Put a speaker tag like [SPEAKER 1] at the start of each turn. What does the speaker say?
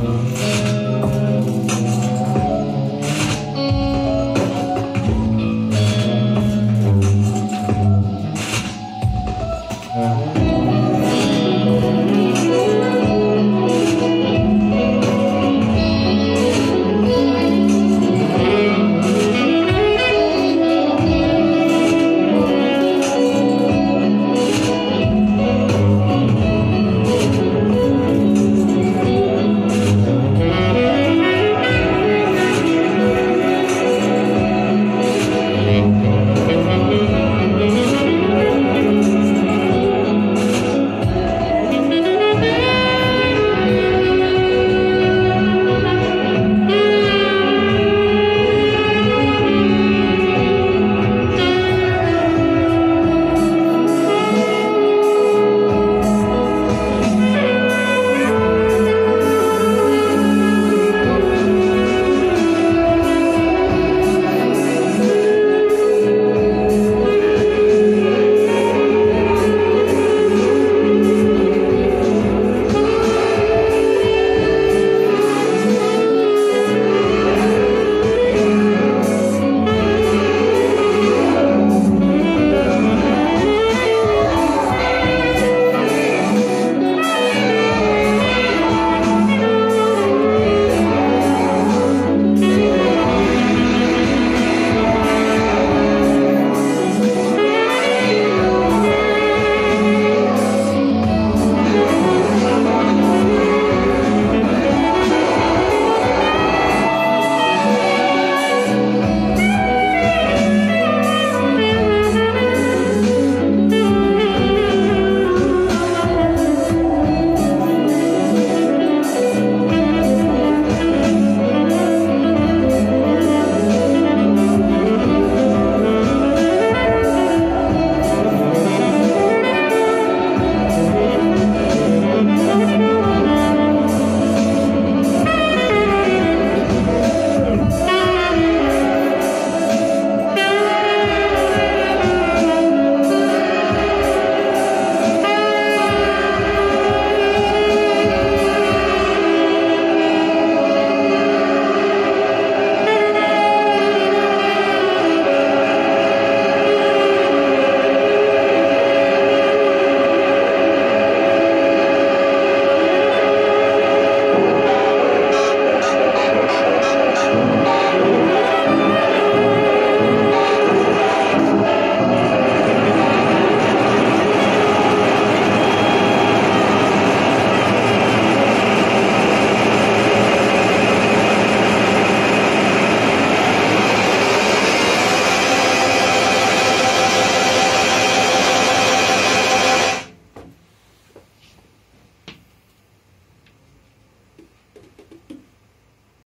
[SPEAKER 1] love.